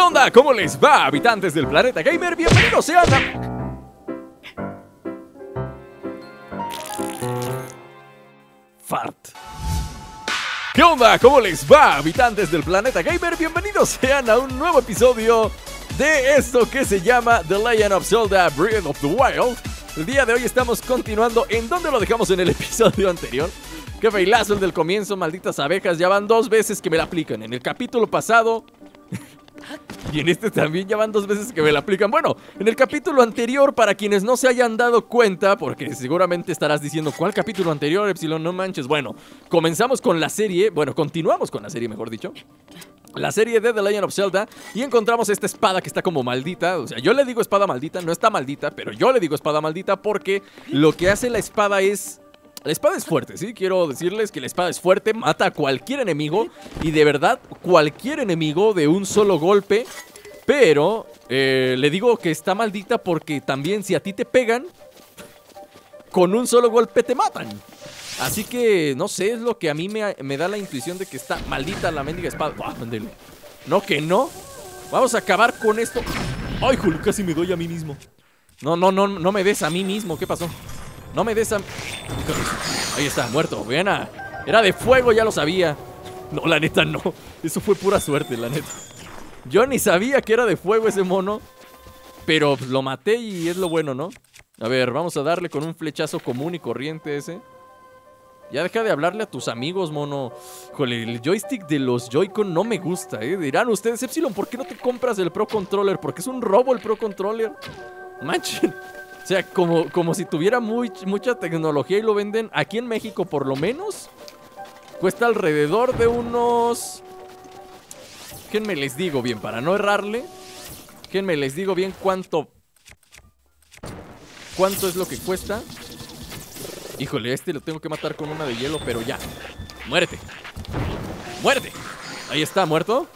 onda? ¿Cómo les va, habitantes del planeta gamer? Bienvenidos sean a... Fart. ¿Qué onda? ¿Cómo les va, habitantes del planeta gamer? Bienvenidos sean a un nuevo episodio de esto que se llama The Legend of Zelda Breath of the Wild. El día de hoy estamos continuando en donde lo dejamos en el episodio anterior. Qué bailazo el del comienzo, malditas abejas. Ya van dos veces que me la aplican. En el capítulo pasado y en este también ya van dos veces que me la aplican. Bueno, en el capítulo anterior, para quienes no se hayan dado cuenta, porque seguramente estarás diciendo, ¿cuál capítulo anterior, Epsilon? No manches. Bueno, comenzamos con la serie, bueno, continuamos con la serie, mejor dicho. La serie de The Legend of Zelda y encontramos esta espada que está como maldita. O sea, yo le digo espada maldita, no está maldita, pero yo le digo espada maldita porque lo que hace la espada es la espada es fuerte, ¿sí? Quiero decirles que la espada es fuerte, mata a cualquier enemigo y de verdad cualquier enemigo de un solo golpe. Pero eh, le digo que está maldita porque también si a ti te pegan, con un solo golpe te matan. Así que no sé, es lo que a mí me, da la intuición de que está maldita la mendiga espada. No, que no. Vamos a acabar con esto. Ay, Julio, casi me doy a mí mismo. No, no, no, no me des a mí mismo. ¿Qué pasó? No me des. Ahí está, muerto. Buena. Era de fuego, ya lo sabía. No, la neta no. Eso fue pura suerte, la neta. Yo ni sabía que era de fuego ese mono. Pero lo maté y es lo bueno, ¿no? A ver, vamos a darle con un flechazo común y corriente ese. Ya deja de hablarle a tus amigos, mono. Jole, el joystick de los Joy-Con no me gusta, ¿eh? Dirán ustedes, Epsilon, ¿por qué no te compras el Pro Controller? Porque es un robo el Pro Controller. Manchen. O sea, como, como si tuviera mucha tecnología y lo venden aquí en México por lo menos. Cuesta alrededor de unos... me les digo bien, para no errarle. me les digo bien cuánto... ¿Cuánto es lo que cuesta? Híjole, este lo tengo que matar con una de hielo, pero ya. Muérete. Muérete. Ahí está, muerto.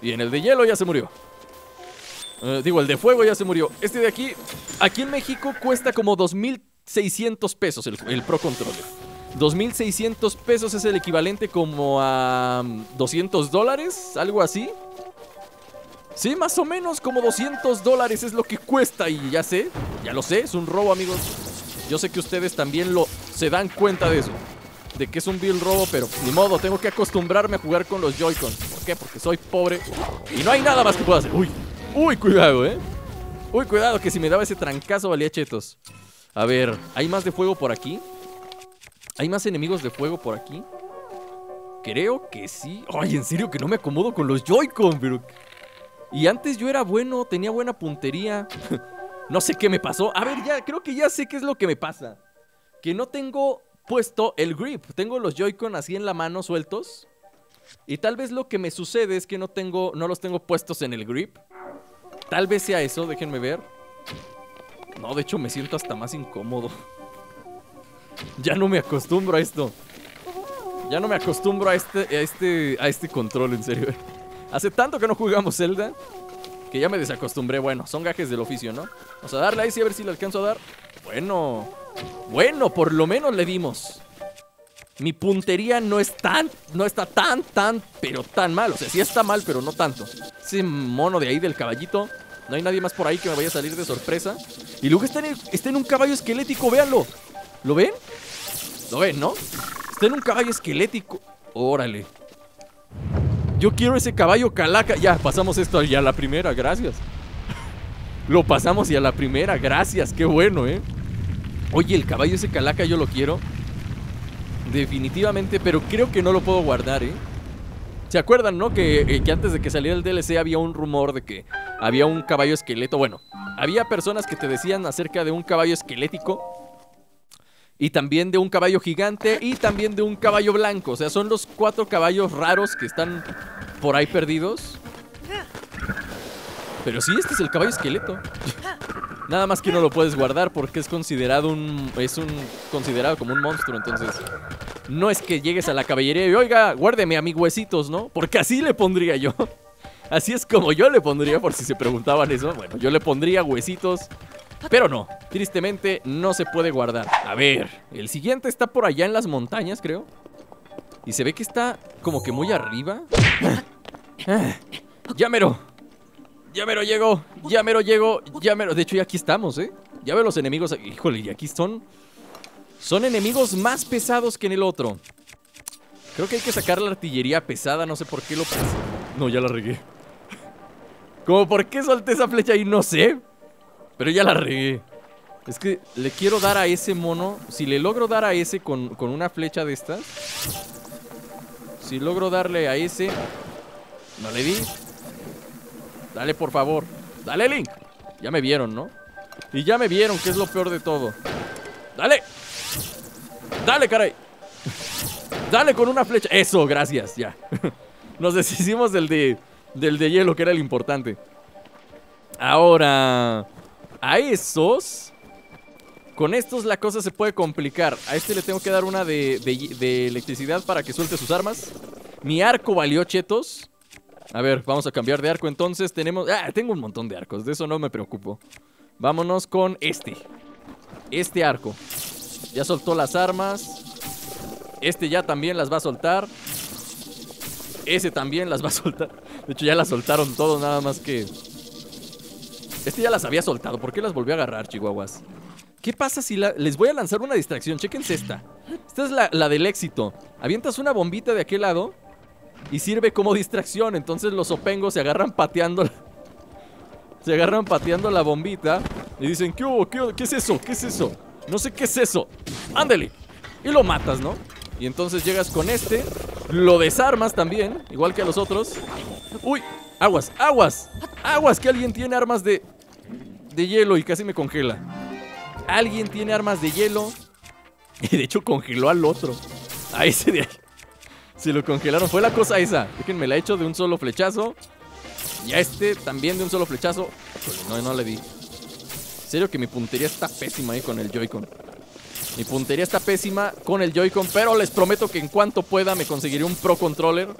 Y en el de hielo ya se murió. Eh, digo, el de fuego ya se murió. Este de aquí, aquí en México cuesta como 2.600 pesos el, Pro Controller. 2.600 pesos es el equivalente como a 200 mm, dólares, algo así. Sí, más o menos como 200 dólares es lo que cuesta y ya sé, ya lo sé, es un robo amigos. Yo sé que ustedes también lo se dan cuenta de eso. De que es un bill robo, pero ni modo, tengo que acostumbrarme a jugar con los Joy-Con. ¿Por qué? Porque soy pobre y no hay nada más que pueda hacer. Uy, Uy, cuidado, ¿eh? Uy, cuidado, que si me daba ese trancazo valía chetos. A ver, ¿hay más de fuego por aquí? ¿Hay más enemigos de fuego por aquí? Creo que sí. Ay, en serio que no me acomodo con los Joy-Con, pero... Y antes yo era bueno, tenía buena puntería. no sé qué me pasó. A ver, ya, creo que ya sé qué es lo que me pasa. Que no tengo puesto el grip. Tengo los Joy-Con así en la mano sueltos. Y tal vez lo que me sucede es que no tengo, no los tengo puestos en el grip. Tal vez sea eso, déjenme ver. No, de hecho me siento hasta más incómodo. ya no me acostumbro a esto. Ya no me acostumbro a este, a este, a este control, en serio. Hace tanto que no jugamos Zelda que ya me desacostumbré. Bueno, son gajes del oficio, ¿no? Vamos a darle ahí, sí, a ver si le alcanzo a dar. Bueno, bueno, por lo menos le dimos. Mi puntería no es tan, no está tan, tan, pero tan mal. O sea, sí está mal, pero no tanto. Ese mono de ahí del caballito. No hay nadie más por ahí que me vaya a salir de sorpresa. Y luego está en, está en un caballo esquelético, véanlo. ¿Lo ven? ¿Lo ven, no? Está en un caballo esquelético. Órale. Yo quiero ese caballo calaca. Ya, pasamos esto ya a la primera, gracias. Lo pasamos y a la primera, gracias. Qué bueno, ¿eh? Oye, el caballo ese calaca yo lo quiero. Definitivamente, pero creo que no lo puedo guardar, ¿eh? ¿Se acuerdan, no? Eh, que, antes de que saliera el DLC había un rumor de que había un caballo esqueleto. Bueno, había personas que te decían acerca de un caballo esquelético. Y también de un caballo gigante y también de un caballo blanco. O sea, son los cuatro caballos raros que están por ahí perdidos. Pero sí, este es el caballo esqueleto. Nada más que no lo puedes guardar porque es considerado un. Es un. considerado como un monstruo. Entonces. No es que llegues a la caballería y oiga, guárdeme a mis huesitos, ¿no? Porque así le pondría yo. Así es como yo le pondría, por si se preguntaban eso. Bueno, yo le pondría huesitos. Pero no, tristemente no se puede guardar. A ver, el siguiente está por allá en las montañas, creo. Y se ve que está como que muy arriba. Ah. Ya me lo llego, ya me lo llego, ya. De hecho, ya aquí estamos, ¿eh? Ya veo los enemigos. Híjole, y aquí son... Son enemigos más pesados que en el otro. Creo que hay que sacar la artillería pesada, no sé por qué lo... No, ya la regué. Como por qué solté esa flecha ahí, no sé. Pero ya la regué. Es que le quiero dar a ese mono. Si le logro dar a ese con, con una flecha de estas. Si logro darle a ese. No le di. Dale, por favor. Dale, Link. Ya me vieron, ¿no? Y ya me vieron, que es lo peor de todo. Dale. Dale, caray. Dale con una flecha. Eso, gracias, ya. Nos deshicimos del de, del de hielo, que era el importante. Ahora, a esos... Con estos la cosa se puede complicar. A este le tengo que dar una de, de electricidad para que suelte sus armas. Mi arco valió chetos. A ver, vamos a cambiar de arco entonces. Tenemos... Ah, tengo un montón de arcos. De eso no me preocupo. Vámonos con este. Este arco. Ya soltó las armas. Este ya también las va a soltar. Ese también las va a soltar. De hecho, ya las soltaron todos, nada más que... Este ya las había soltado. ¿Por qué las volvió a agarrar, chihuahuas? ¿Qué pasa si les voy a lanzar una distracción? Chequense esta. Esta es la, del éxito. Avientas una bombita de aquel lado y sirve como distracción. Entonces los opengos se agarran pateando. Se agarran pateando la bombita. Y dicen, ¿qué hubo? ¿Qué, ¿Qué es eso? ¿Qué es eso? No sé qué es eso. Ándale. Y lo matas, ¿no? Y entonces llegas con este. Lo desarmas también. Igual que a los otros. Uy. Aguas, aguas. Aguas que alguien tiene armas de... De hielo y casi me congela. Alguien tiene armas de hielo. Y de hecho congeló al otro. A ese de ahí. Si lo congelaron. Fue la cosa esa. Déjenme la he hecho de un solo flechazo. Y a este también de un solo flechazo. No, no le di. En serio que mi puntería está pésima ahí con el Joy-Con. Mi puntería está pésima con el Joy-Con, pero les prometo que en cuanto pueda me conseguiré un Pro Controller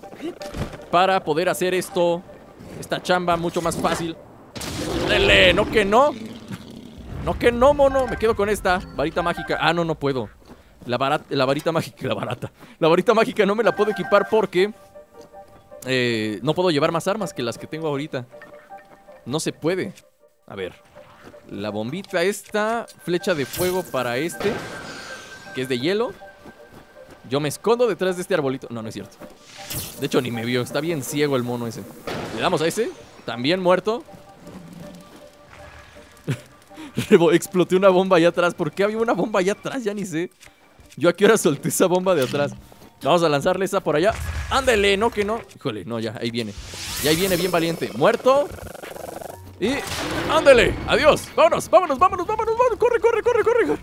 para poder hacer esto, esta chamba mucho más fácil. ¡Dele! ¿No que no? No que no, mono. Me quedo con esta varita mágica. Ah, no, no puedo. La, la varita mágica, la barata. La varita mágica no me la puedo equipar porque eh, no puedo llevar más armas que las que tengo ahorita. No se puede. A ver. La bombita esta, flecha de fuego para este, que es de hielo. Yo me escondo detrás de este arbolito. No, no es cierto. De hecho, ni me vio. Está bien ciego el mono ese. Le damos a ese. También muerto. Exploté una bomba allá atrás. ¿Por qué había una bomba allá atrás? Ya ni sé. Yo aquí ahora solté esa bomba de atrás. Vamos a lanzarle esa por allá. Ándele, no que no. Híjole, no, ya, ahí viene. Y ahí viene bien valiente. Muerto. Y. ¡Ándele! ¡Adiós! ¡Vámonos! ¡Vámonos! ¡Vámonos! ¡Vámonos! ¡Vámonos! ¡Corre, corre, corre, corre!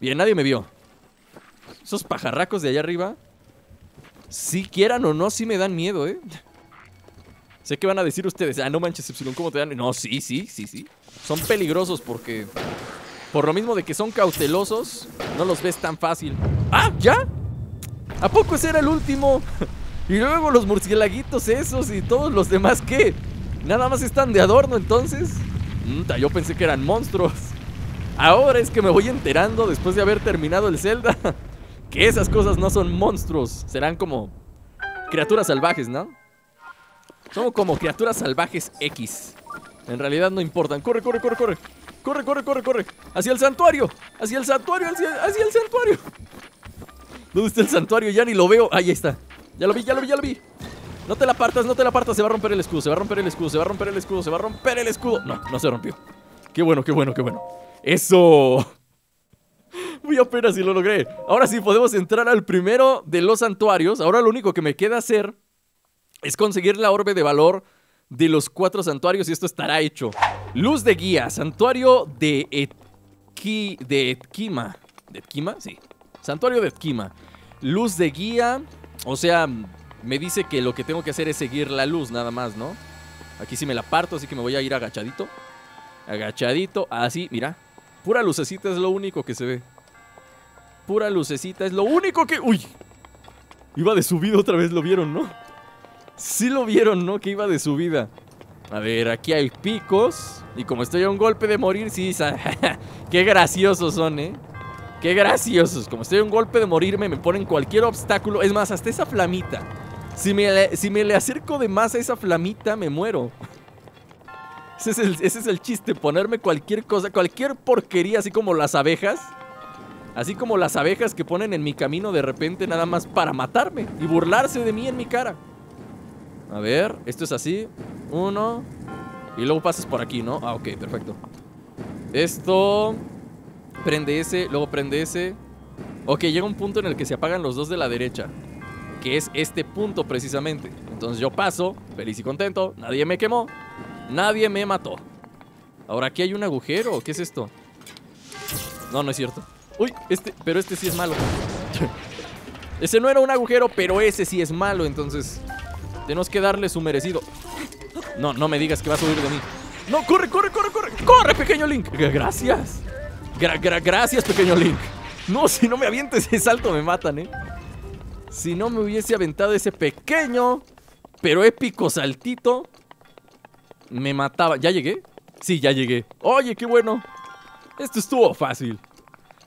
Bien, nadie me vio. Esos pajarracos de allá arriba. Si quieran o no, sí me dan miedo, ¿eh? Sé que van a decir ustedes, ah, no manches, Epsilon, ¿cómo te dan? No, sí, sí, sí, sí. Son peligrosos porque por lo mismo de que son cautelosos, no los ves tan fácil. ¡Ah! ¿Ya? ¿A poco ese era el último? y luego los murciélaguitos esos y todos los demás, ¿qué? ¿Nada más están de adorno entonces? yo pensé que eran monstruos. Ahora es que me voy enterando después de haber terminado el Zelda que esas cosas no son monstruos, serán como criaturas salvajes, ¿no? Son como criaturas salvajes X. En realidad no importan. Corre, corre, corre, corre. Corre, corre, corre, corre. Hacia el santuario. Hacia el santuario, hacia, hacia el santuario. ¿Dónde está el santuario? Ya ni lo veo. Ahí está. Ya lo vi, ya lo vi, ya lo vi. No te la partas, no te la partas. Se va a romper el escudo, se va a romper el escudo, se va a romper el escudo, se va a romper el escudo. No, no se rompió. Qué bueno, qué bueno, qué bueno. Eso. Muy apenas si lo logré. Ahora sí podemos entrar al primero de los santuarios. Ahora lo único que me queda hacer es conseguir la orbe de valor de los cuatro santuarios y esto estará hecho. Luz de guía, santuario de Etki, de Etkima. ¿De Etkima? Sí. Santuario de Etkima. Luz de guía, o sea, me dice que lo que tengo que hacer es seguir la luz nada más, ¿no? Aquí sí me la parto, así que me voy a ir agachadito. Agachadito, así, mira. Pura lucecita es lo único que se ve. Pura lucecita es lo único que... ¡Uy! Iba de subido otra vez, lo vieron, ¿no? Sí lo vieron, ¿no? Que iba de subida. A ver, aquí hay picos. Y como estoy a un golpe de morir, sí, qué graciosos son, ¿eh? Qué graciosos. Como estoy a un golpe de morirme, me ponen cualquier obstáculo. Es más, hasta esa flamita. Si me, si me le acerco de más a esa flamita, me muero. Ese es, el, ese es el chiste, ponerme cualquier cosa, cualquier porquería, así como las abejas. Así como las abejas que ponen en mi camino de repente nada más para matarme y burlarse de mí en mi cara. A ver, esto es así. Uno. Y luego pasas por aquí, ¿no? Ah, ok, perfecto. Esto... Prende ese, luego prende ese. Ok, llega un punto en el que se apagan los dos de la derecha. Que es este punto precisamente. Entonces yo paso, feliz y contento. Nadie me quemó. Nadie me mató. Ahora aquí hay un agujero. ¿Qué es esto? No, no es cierto. Uy, este, pero este sí es malo. ese no era un agujero, pero ese sí es malo. Entonces, tenemos que darle su merecido. No, no me digas que vas a huir de mí. No, corre, corre, corre, corre. Corre, pequeño Link. Gracias. gracias, pequeño Link. No, si no me avientes ese salto me matan, ¿eh? Si no me hubiese aventado ese pequeño, pero épico saltito, me mataba. ¿Ya llegué? Sí, ya llegué. Oye, qué bueno. Esto estuvo fácil.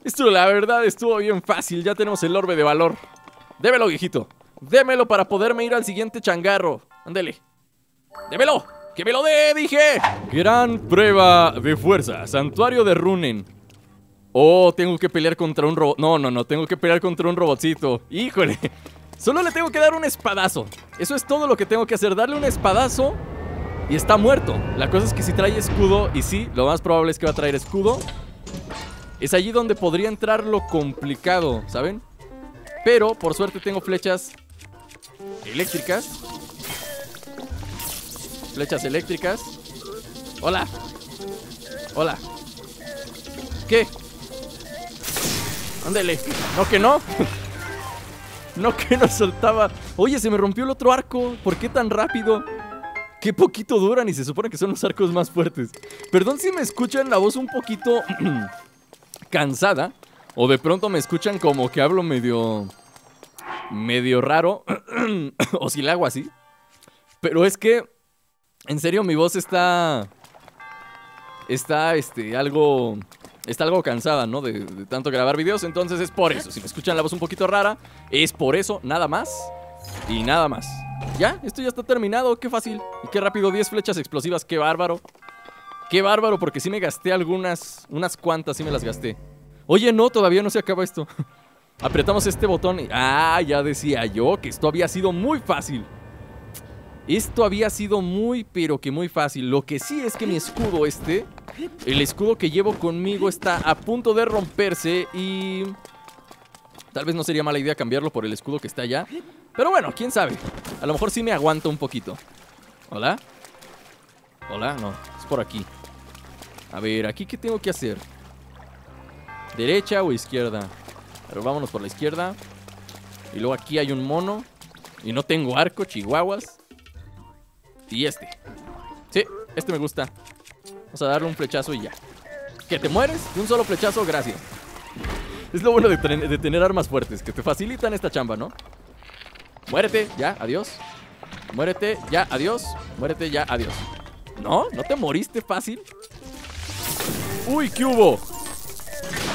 Esto, la verdad, estuvo bien fácil. Ya tenemos el orbe de valor. Démelo, viejito. Démelo para poderme ir al siguiente changarro. Ándele. ¡Démelo! ¡Que me lo dé, dije! Gran prueba de fuerza. Santuario de Runen. Oh, tengo que pelear contra un robot. No, no, no, tengo que pelear contra un robotcito. Híjole. Solo le tengo que dar un espadazo. Eso es todo lo que tengo que hacer. Darle un espadazo y está muerto. La cosa es que si trae escudo, y sí, lo más probable es que va a traer escudo. Es allí donde podría entrar lo complicado, ¿saben? Pero, por suerte, tengo flechas eléctricas. Flechas eléctricas. Hola. Hola. ¿Qué? Ándele. No que no. no que no soltaba. Oye, se me rompió el otro arco. ¿Por qué tan rápido? Qué poquito duran y se supone que son los arcos más fuertes. Perdón si me escuchan la voz un poquito cansada. O de pronto me escuchan como que hablo medio... Medio raro. o si le hago así. Pero es que... En serio, mi voz está... Está, este, algo está algo cansada, ¿no? De, tanto grabar videos, entonces es por eso. Si me escuchan la voz un poquito rara, es por eso, nada más. Y nada más. Ya, esto ya está terminado, qué fácil. Y qué rápido, 10 flechas explosivas, qué bárbaro. Qué bárbaro, porque sí me gasté algunas, unas cuantas, sí me las gasté. Oye, no, todavía no se acaba esto. Apretamos este botón y... Ah, ya decía yo que esto había sido muy fácil. Esto había sido muy, pero que muy fácil. Lo que sí es que mi escudo este, el escudo que llevo conmigo está a punto de romperse y... Tal vez no sería mala idea cambiarlo por el escudo que está allá. Pero bueno, quién sabe. A lo mejor sí me aguanta un poquito. ¿Hola? ¿Hola? No, es por aquí. A ver, ¿aquí qué tengo que hacer? ¿Derecha o izquierda? Pero vámonos por la izquierda. Y luego aquí hay un mono. Y no tengo arco, chihuahuas. Y este. Sí, este me gusta. Vamos a darle un flechazo y ya. ¿Que te mueres? Un solo flechazo, gracias. Es lo bueno de, de, tener armas fuertes, que te facilitan esta chamba, ¿no? Muérete, ya, adiós. Muérete, ya, adiós. Muérete, ya, adiós. ¿No? ¿No te moriste fácil? ¡Uy, qué hubo!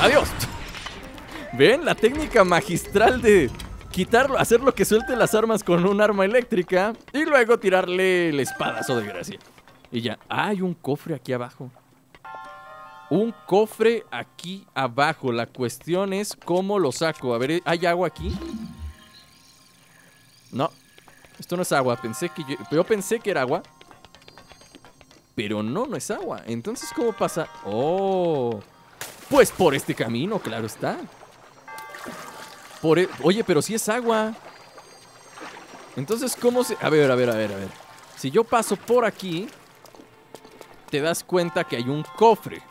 ¡Adiós! ¿Ven? La técnica magistral de quitarlo, hacerlo que suelte las armas con un arma eléctrica y luego tirarle el espadazo de gracia. Y ya, hay un cofre aquí abajo. Un cofre aquí abajo. La cuestión es cómo lo saco. A ver, ¿hay agua aquí? No, esto no es agua. Pensé que yo, yo pensé que era agua. Pero no, no es agua. Entonces, ¿cómo pasa? Oh, pues por este camino, claro está. E, oye, pero si es agua. Entonces, ¿cómo se...? A ver, a ver, a ver, a ver. Si yo paso por aquí, te das cuenta que hay un cofre.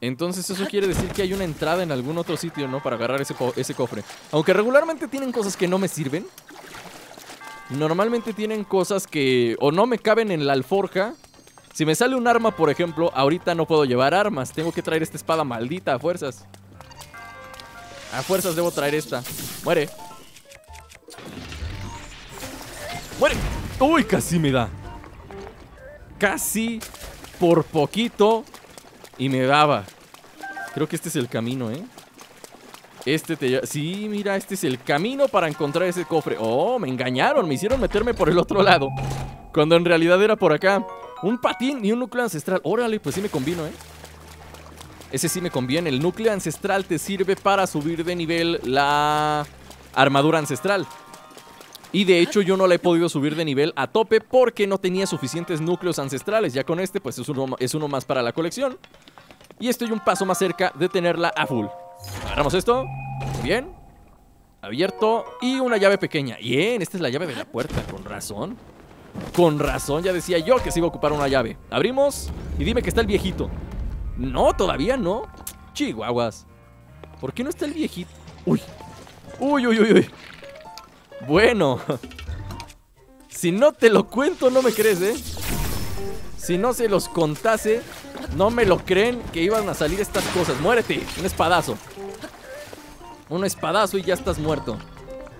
Entonces eso quiere decir que hay una entrada en algún otro sitio, ¿no? Para agarrar ese, ese cofre. Aunque regularmente tienen cosas que no me sirven. Normalmente tienen cosas que o no me caben en la alforja. Si me sale un arma, por ejemplo, ahorita no puedo llevar armas. Tengo que traer esta espada maldita a fuerzas. A fuerzas debo traer esta. Muere. ¡Muere! ¡Uy! Casi me da. Casi por poquito y me daba. Creo que este es el camino, ¿eh? Este te... Sí, mira, este es el camino para encontrar ese cofre. Oh, me engañaron, me hicieron meterme por el otro lado. Cuando en realidad era por acá. Un patín y un núcleo ancestral. Órale, pues sí me convino, ¿eh? Ese sí me conviene. El núcleo ancestral te sirve para subir de nivel la armadura ancestral. Y de hecho yo no la he podido subir de nivel a tope porque no tenía suficientes núcleos ancestrales. Ya con este pues es uno, más para la colección. Y estoy un paso más cerca de tenerla a full. Agarramos esto. Bien. Abierto. Y una llave pequeña. Bien, esta es la llave de la puerta. Con razón. Con razón, ya decía yo que se iba a ocupar una llave. Abrimos y dime que está el viejito. No, todavía no. Chihuahuas. ¿Por qué no está el viejito? Uy. Uy, uy, uy, uy. Bueno. Si no te lo cuento, no me crees, ¿eh? Si no se los contase, no me lo creen que iban a salir estas cosas. Muérete, un espadazo. Un espadazo y ya estás muerto.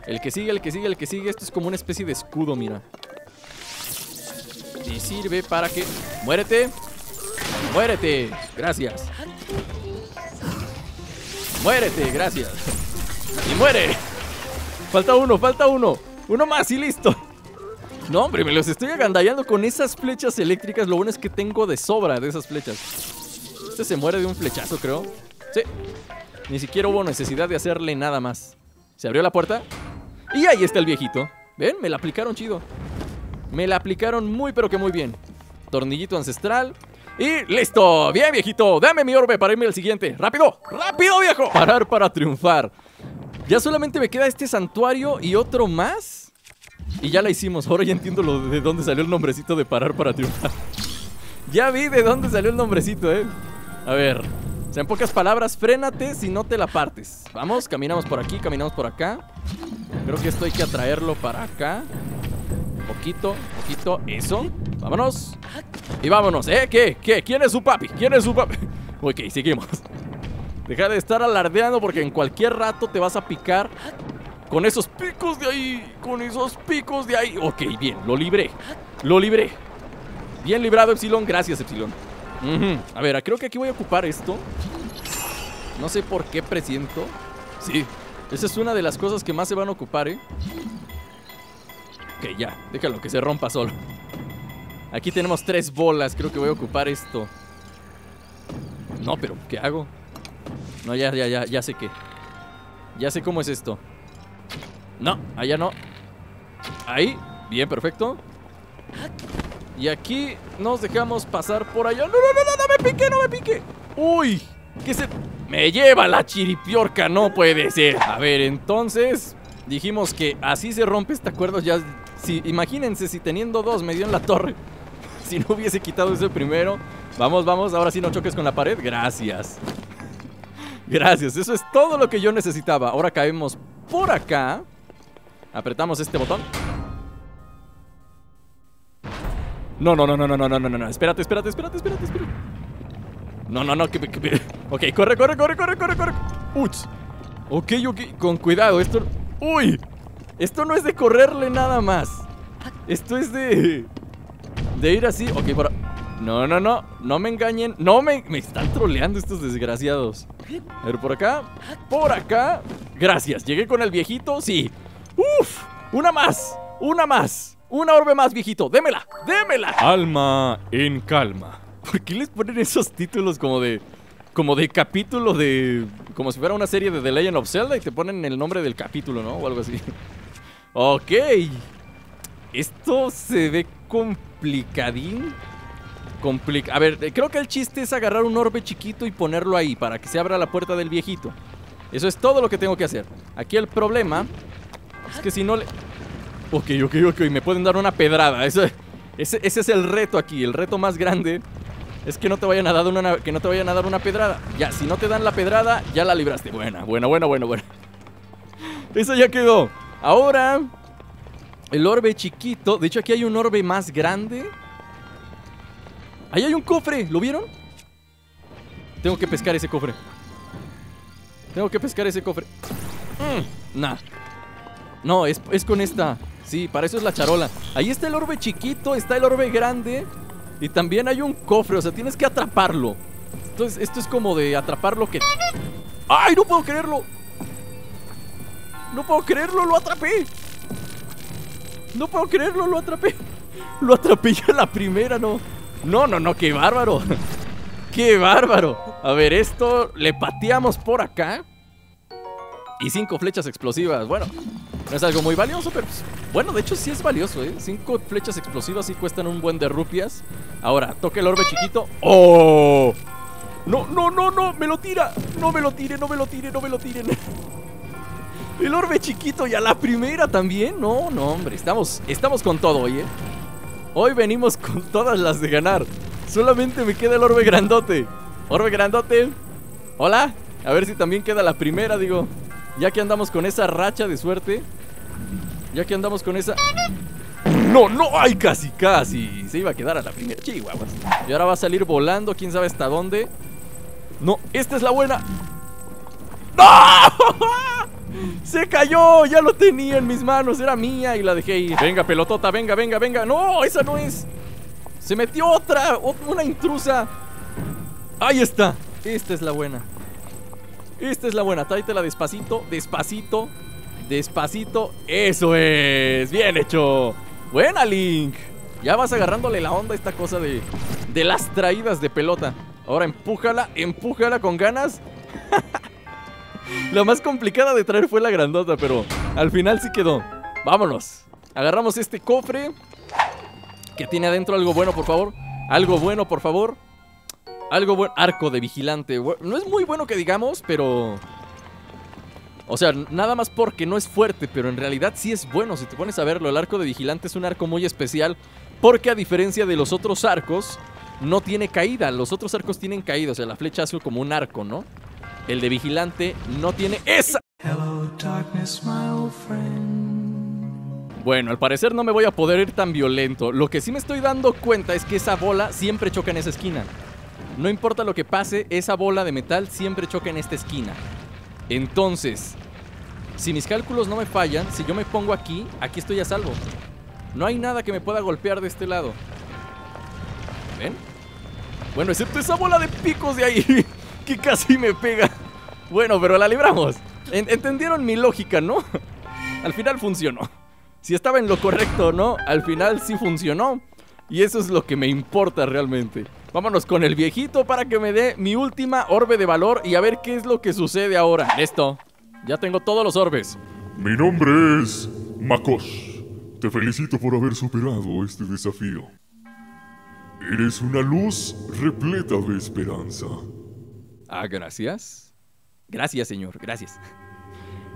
El que sigue, el que sigue, el que sigue. Esto es como una especie de escudo, mira. Y sirve para que... Muérete. Muérete. Gracias. Muérete, gracias. Y muere. Falta uno, falta uno. Uno más y listo. No, hombre, me los estoy agandallando con esas flechas eléctricas. Lo bueno es que tengo de sobra de esas flechas. Este se muere de un flechazo, creo. Sí. Ni siquiera hubo necesidad de hacerle nada más. Se abrió la puerta. Y ahí está el viejito. ¿Ven? Me la aplicaron chido. Me la aplicaron muy, pero que muy bien. Tornillito ancestral. Y listo. Bien, viejito. Dame mi orbe para irme al siguiente. ¡Rápido! ¡Rápido, viejo! Parar para triunfar. Ya solamente me queda este santuario y otro más. Y ya la hicimos. Ahora ya entiendo de dónde salió el nombrecito de parar para triunfar. ya vi de dónde salió el nombrecito, eh. A ver. O sea, en pocas palabras, frénate si no te la partes. Vamos, caminamos por aquí, caminamos por acá. Creo que esto hay que atraerlo para acá. Poquito, poquito, eso. Vámonos. Y vámonos, ¿eh? ¿Qué? ¿Qué? ¿Quién es su papi? ¿Quién es su papi? ok, seguimos. Deja de estar alardeando porque en cualquier rato te vas a picar con esos picos de ahí. Con esos picos de ahí. Ok, bien, lo libré. Lo libré. Bien librado, Epsilon. Gracias, Epsilon. A ver, creo que aquí voy a ocupar esto. No sé por qué presiento. Sí, esa es una de las cosas que más se van a ocupar, ¿eh? Ok, ya, déjalo que se rompa solo. Aquí tenemos tres bolas, creo que voy a ocupar esto. No, pero ¿qué hago? No, ya, ya, ya, ya sé qué. Ya sé cómo es esto. No, allá no. Ahí, bien, perfecto. Y aquí nos dejamos pasar por allá. No, no, no, no, me pique, no me pique. Uy, ¿qué se...? Me lleva la chiripiorca, no puede ser. A ver, entonces dijimos que así se rompe este acuerdo. Ya, si, imagínense si teniendo dos me dio en la torre. Si no hubiese quitado ese primero. Vamos, vamos, ahora sí no choques con la pared. Gracias. Gracias, eso es todo lo que yo necesitaba. Ahora caemos por acá. Apretamos este botón. No, no, no, no, no, no, no, no, no. Espérate, espérate, espérate, espérate, espérate. No, no, no, que, Ok, corre, corre, corre, corre, corre, corre. Uch. Ok, ok, con cuidado, esto... ¡Uy! Esto no es de correrle nada más. Esto es de... De ir así. Ok, por... No, no, no, no me engañen. No me... Me están troleando estos desgraciados. A ver, por acá. Por acá. Gracias. Llegué con el viejito. Sí. Uf. Una más. Una más. Una orbe más, viejito. Démela. Démela. Alma en calma. ¿Por qué les ponen esos títulos como de... Como de capítulo de... Como si fuera una serie de The Legend of Zelda y te ponen el nombre del capítulo, ¿no? O algo así. Ok. Esto se ve complicadín. A ver, eh, creo que el chiste es agarrar un orbe chiquito y ponerlo ahí para que se abra la puerta del viejito. Eso es todo lo que tengo que hacer. Aquí el problema es que si no le... Ok, ok, ok, me pueden dar una pedrada. Eso, ese, ese es el reto aquí. El reto más grande es que no te vayan a dar una, que no te vayan a dar una pedrada. Ya, si no te dan la pedrada, ya la libraste. Buena, buena, buena, buena, buena. Eso ya quedó. Ahora, el orbe chiquito. De hecho, aquí hay un orbe más grande. Ahí hay un cofre, ¿lo vieron? Tengo que pescar ese cofre. Tengo que pescar ese cofre. Mm, nah. No, es, es con esta. Sí, para eso es la charola. Ahí está el orbe chiquito, está el orbe grande. Y también hay un cofre, o sea, tienes que atraparlo. Entonces, esto es como de atrapar lo que... ¡Ay, no puedo creerlo! No puedo creerlo, lo atrapé. No puedo creerlo, lo atrapé. Lo atrapé ya la primera, no. No, no, no, qué bárbaro. ¡Qué bárbaro! A ver, esto le pateamos por acá. Y cinco flechas explosivas. Bueno, no es algo muy valioso, pero pues, bueno, de hecho sí es valioso, ¿eh? Cinco flechas explosivas sí cuestan un buen de rupias. Ahora, toque el orbe chiquito. ¡Oh! No, no, no, no, me lo tira. No me lo tire, no me lo tire, no me lo tiren. El orbe chiquito y a la primera también. No, no, hombre, estamos, estamos con todo hoy, ¿eh? Hoy venimos con todas las de ganar. Solamente me queda el orbe grandote. Orbe grandote. Hola. A ver si también queda la primera, digo. Ya que andamos con esa racha de suerte. Ya que andamos con esa... No, no, ay, casi, casi. Se iba a quedar a la primera. Chihuahuas. Y ahora va a salir volando, quién sabe hasta dónde. No, esta es la buena. ¡No! Se cayó, ya lo tenía en mis manos, era mía y la dejé ir. Venga, pelotota, venga, venga, venga. No, esa no es. Se metió otra, una intrusa. Ahí está. Esta es la buena. Esta es la buena. Tráetela despacito, despacito, despacito. Eso es. Bien hecho. Buena, Link. Ya vas agarrándole la onda a esta cosa de, de las traídas de pelota. Ahora empújala, empújala con ganas. la más complicada de traer fue la grandota, pero al final sí quedó. Vámonos. Agarramos este cofre. Que tiene adentro algo bueno, por favor. Algo bueno, por favor. Algo bueno. Arco de vigilante. No es muy bueno que digamos, pero... O sea, nada más porque no es fuerte, pero en realidad sí es bueno. Si te pones a verlo, el arco de vigilante es un arco muy especial. Porque a diferencia de los otros arcos, no tiene caída. Los otros arcos tienen caída. O sea, la flecha hace como un arco, ¿no? El de vigilante no tiene esa. Hello, darkness, my old friend. Bueno, al parecer no me voy a poder ir tan violento. Lo que sí me estoy dando cuenta es que esa bola siempre choca en esa esquina. No importa lo que pase, esa bola de metal siempre choca en esta esquina. Entonces, si mis cálculos no me fallan, si yo me pongo aquí, aquí estoy a salvo. No hay nada que me pueda golpear de este lado. ¿Ven? Bueno, excepto esa bola de picos de ahí, que casi me pega. Bueno, pero la libramos. Entendieron mi lógica, ¿no? Al final funcionó. Si estaba en lo correcto o no, al final sí funcionó. Y eso es lo que me importa realmente. Vámonos con el viejito para que me dé mi última orbe de valor y a ver qué es lo que sucede ahora. Esto, ya tengo todos los orbes. Mi nombre es Makosh. Te felicito por haber superado este desafío. Eres una luz repleta de esperanza. Ah, gracias. Gracias, señor, gracias.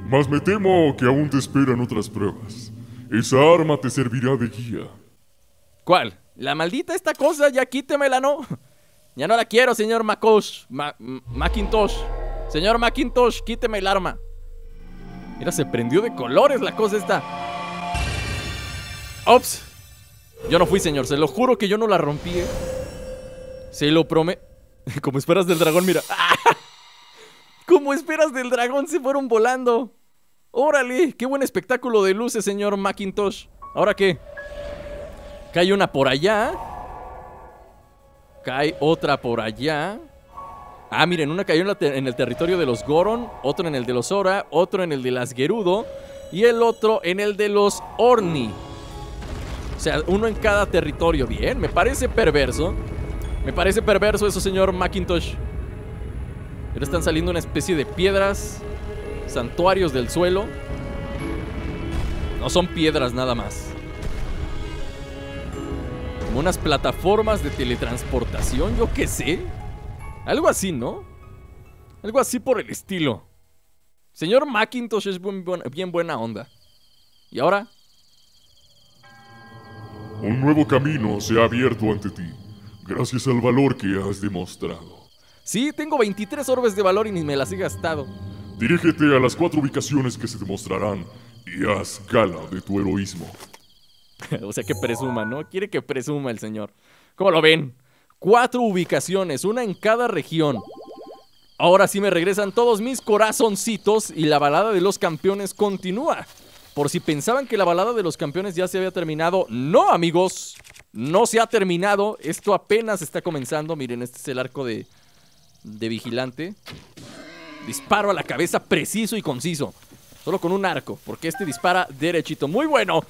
Mas me temo que aún te esperan otras pruebas. Esa arma te servirá de guía. ¿Cuál? La maldita esta cosa, ya quítemela, ¿no? Ya no la quiero, señor Makosh. Macintosh. Señor Macintosh, quíteme el arma. Mira, se prendió de colores la cosa esta. Ops. Yo no fui, señor. Se lo juro que yo no la rompí. ¿eh? Se lo prometo. Como esperas del dragón, mira. Como esperas del dragón, se fueron volando. Órale, qué buen espectáculo de luces, señor Macintosh. ¿Ahora qué? Cae una por allá. Cae otra por allá. Ah, miren, una cayó en, el territorio de los Goron, otro en el de los Ora, otro en el de las Gerudo y el otro en el de los Orni. O sea, uno en cada territorio. Bien, me parece perverso. Me parece perverso eso, señor Macintosh. Pero están saliendo una especie de piedras, santuarios del suelo. No son piedras nada más unas plataformas de teletransportación, yo qué sé. Algo así, ¿no? Algo así por el estilo. Señor Macintosh es bien buena onda. ¿Y ahora? Un nuevo camino se ha abierto ante ti, gracias al valor que has demostrado. Sí, tengo 23 orbes de valor y ni me las he gastado. Dirígete a las cuatro ubicaciones que se demostrarán y haz gala de tu heroísmo. o sea, que presuma, ¿no? Quiere que presuma el señor. ¿Cómo lo ven? Cuatro ubicaciones, una en cada región. Ahora sí me regresan todos mis corazoncitos y la balada de los campeones continúa. Por si pensaban que la balada de los campeones ya se había terminado, no amigos, no se ha terminado. Esto apenas está comenzando. Miren, este es el arco de, de vigilante. Disparo a la cabeza preciso y conciso. Solo con un arco, porque este dispara derechito. Muy bueno.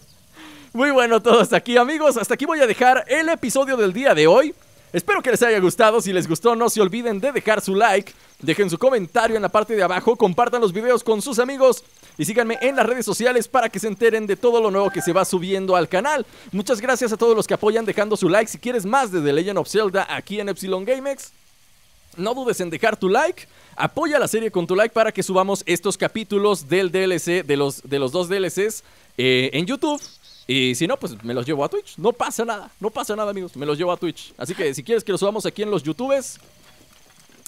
Muy bueno todo hasta aquí, amigos. Hasta aquí voy a dejar el episodio del día de hoy. Espero que les haya gustado. Si les gustó, no se olviden de dejar su like. Dejen su comentario en la parte de abajo. Compartan los videos con sus amigos. Y síganme en las redes sociales para que se enteren de todo lo nuevo que se va subiendo al canal. Muchas gracias a todos los que apoyan dejando su like. Si quieres más de The Legend of Zelda aquí en Epsilon GameX, no dudes en dejar tu like. Apoya la serie con tu like para que subamos estos capítulos del DLC, de los, de los dos DLCs eh, en YouTube. Y si no, pues me los llevo a Twitch. No pasa nada, no pasa nada, amigos. Me los llevo a Twitch. Así que si quieres que los subamos aquí en los YouTubes,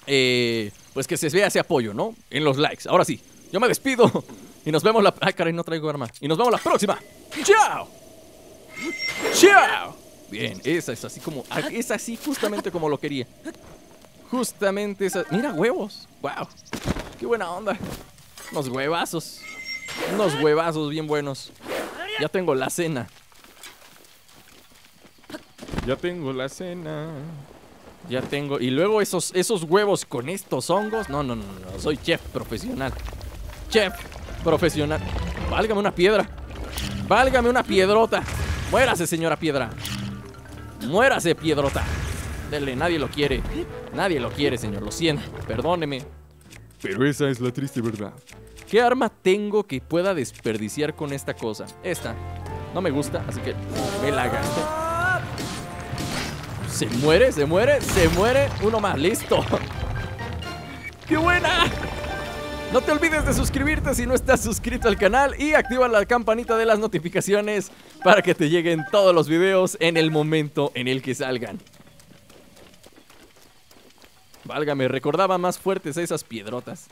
eh, pues que se vea ese apoyo, ¿no? En los likes. Ahora sí, yo me despido. Y nos vemos la. Ay, caray, no traigo arma. Y nos vemos la próxima. ¡Chao! ¡Chao! Bien, esa es así como. Es así justamente como lo quería. Justamente esa. Mira, huevos. ¡Wow! ¡Qué buena onda! Unos huevazos. Unos huevazos bien buenos. Ya tengo la cena. Ya tengo la cena. Ya tengo. Y luego esos, esos huevos con estos hongos. No, no, no, no. Soy chef profesional. Chef profesional. Válgame una piedra. Válgame una piedrota. Muérase, señora piedra. Muérase, piedrota. Dele, nadie lo quiere. Nadie lo quiere, señor. Lo siento. Perdóneme. Pero esa es la triste verdad. ¿Qué arma tengo que pueda desperdiciar con esta cosa? Esta. No me gusta, así que me la gasto. Se muere, se muere, se muere. Uno más, listo. ¡Qué buena! No te olvides de suscribirte si no estás suscrito al canal y activa la campanita de las notificaciones para que te lleguen todos los videos en el momento en el que salgan. Válgame, recordaba más fuertes esas piedrotas.